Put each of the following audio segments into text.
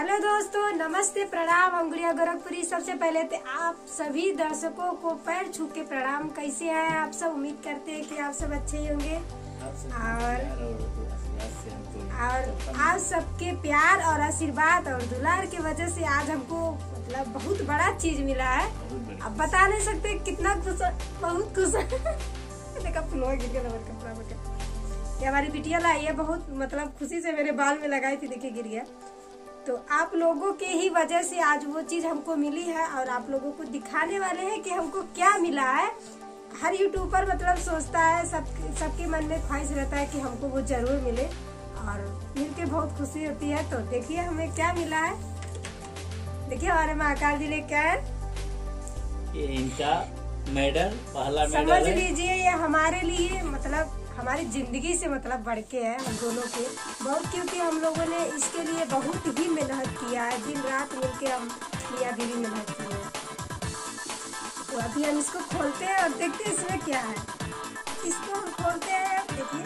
Hello दोस्तों नमस्ते प्रणाम। अंगुड़िया गोरखपुरी। सबसे पहले तो आप सभी दर्शकों को पैर छू के प्रणाम। कैसे हैं आप सब? उम्मीद करते हैं कि आप सब अच्छे ही होंगे। और और आप सबके प्यार और आशीर्वाद और दुलार की वजह से आज हमको मतलब बहुत बड़ा चीज़ मिला है। अब बता नहीं सकते कितना खुश बहुत खुश है। देखा कपड़ा ये हमारी बिटिया लाई है बहुत मतलब खुशी से मेरे बाल में लगाई थी देखिए गिर गया तो आप लोगों के ही वजह से आज वो चीज़ हमको मिली है और आप लोगों को दिखाने वाले हैं कि हमको क्या मिला है। हर यूट्यूबर मतलब सोचता है सब सबके मन में ख्वाहिश रहता है कि हमको वो ज़रूर मिले और मिल के बहुत खुशी होती है। तो देखिए हमें क्या मिला है। देखिए हमारे महाकाल जी ने क्या है? ये इनका मेडल पहला समझ मेडल है। लीजिए ये हमारे लिए मतलब हमारी ज़िंदगी से मतलब बढ़ के है हम दोनों के। बहुत क्योंकि हम लोगों ने इसके लिए बहुत ही मेहनत किया है। दिन रात मिल के हम मियाँ बीवी मेहनत किए। हैं तो अभी हम इसको खोलते हैं और देखते हैं इसमें क्या है। इसको हम खोलते हैं देखिए।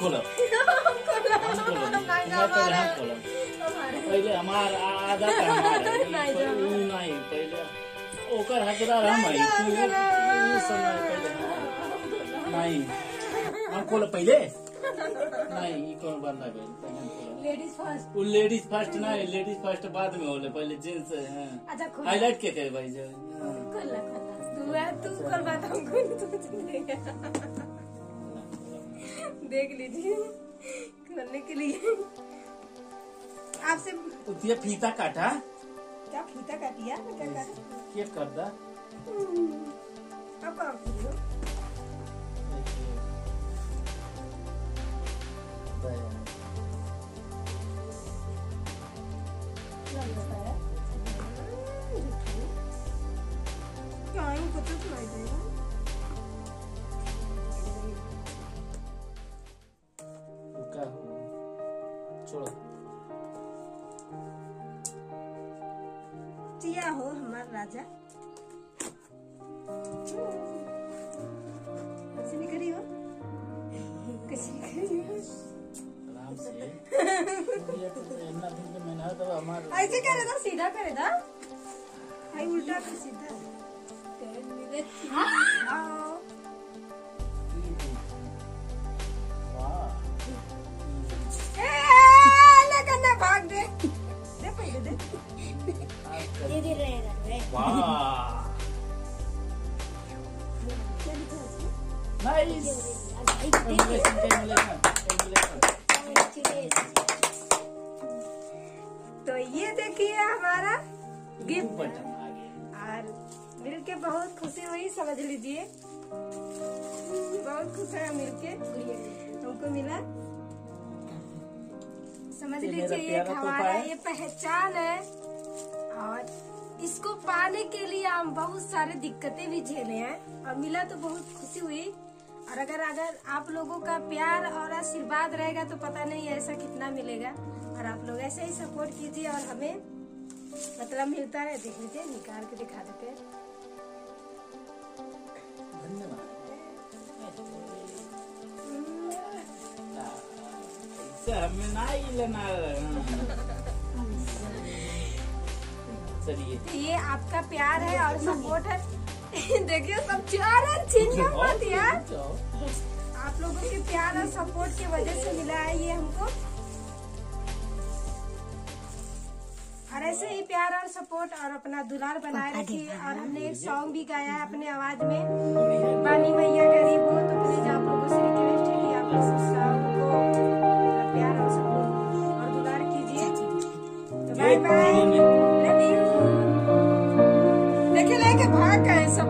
नहीं, मैं पहले हम हमारे- खोलो हमारे- पहले हमार आधा का। नहीं, पहले ओकर हकदार हम है तू समय पहले। नहीं। खोलो पहले। नहीं हम खोलो लेडीज़ फ़र्स्ट वो लेडीज़ फ़र्स्ट नहीं लेडीज़ फ़र्स्ट बाद में होले पहले जेंट्स अच्छा हाईलाइट के करे भाई जो। तू तू खोल बात हम खोल तू देख लीजिए खोलने के लिए। आपसे उतिया फीता काटा। क्या फीता काटिया क्या कर क्या कर दा अब क्या ही छोड़ो हो हमार राजा। कैसे नहीं करी हो कैसे नहीं करी हो आराम से ये तो। इतना दिन के मेहनत अब हमार ऐसे करे था सीधा करे था आई उल्टा कर सीधा। तो ये देखिए हमारा गिफ्ट बटन और मिल के बहुत खुशी हुई समझ लीजिए। बहुत खुश है मिल के हमको मिला। समझ लीजिए ये हमारा ये पहचान है। और इसको पाने के लिए हम बहुत सारे दिक्कतें भी झेले हैं। और मिला तो बहुत खुशी हुई। और अगर अगर आप लोगों का प्यार और आशीर्वाद रहेगा तो पता नहीं ऐसा कितना मिलेगा। और आप लोग ऐसे ही सपोर्ट कीजिए और हमें मतलब मिलता है देख लीजिए निकाल के दिखा देते हैं। चलिए। तो ये आपका प्यार है और सपोर्ट है। देखिए सब चार मत यार। आप लोगों के प्यार और सपोर्ट की वजह से मिला है ये हमको। और ऐसे ही प्यार और सपोर्ट और अपना दुलार बनाए रखिए। और हमने एक सॉन्ग भी गाया है अपने आवाज़ में बानी मैया गरीब हो तो प्लीज़ आप लोगों से रिक्वेस्ट है कि आप इस सॉन्ग को प्यार और सपोर्ट और दुलार कीजिए। तो बाय बाय देखिए लेके भाग गए सब।